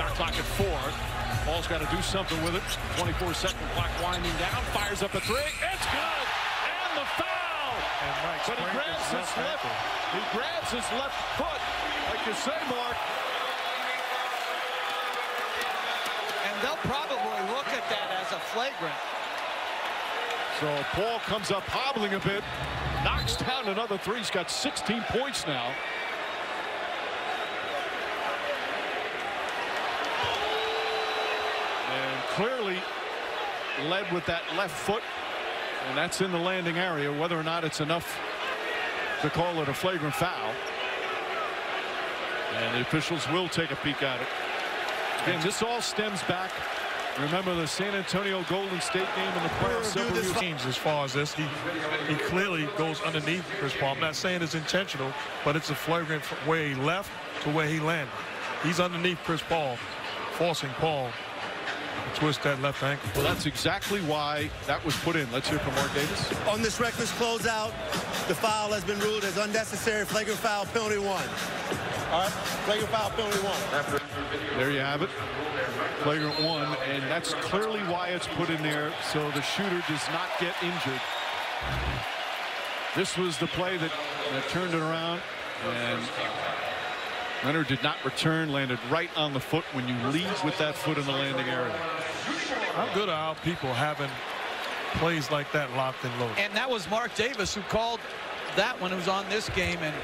Shot clock at four. Paul's got to do something with it. 24 second clock winding down. Fires up a three. It's good. And the foul. And Mike But he grabs his his left. ankle. He grabs his left foot, like you say, Mark. And they'll probably look at that as a flagrant. So Paul comes up hobbling a bit, knocks down another three. He's got 16 points now. And clearly led with that left foot, and that's in the landing area. Whether or not it's enough to call it a flagrant foul. And the officials will take a peek at it. Again, this all stems back. Remember the San Antonio Golden State game in the playoffs several years Change as far as this. He he clearly goes underneath Chris Paul. I'm not saying it's intentional, but it's a flagrant from where he left to where he landed. He's underneath Chris Paul, forcing Paul to twist that left ankle. Well, that's exactly why that was put in. Let's hear from Marc Davis. On this reckless closeout, the foul has been ruled as unnecessary. Flagrant foul, penalty one. All right, flagrant foul, penalty one. There you have it. Flagrant one, and that's clearly why it's put in there so the shooter does not get injured. This was the play that, that turned it around, and Leonard did not return, landed right on the foot when you lead with that foot in the landing area. How good are our people having plays like that locked and loaded? And that was Marc Davis who called that one it was on this game. And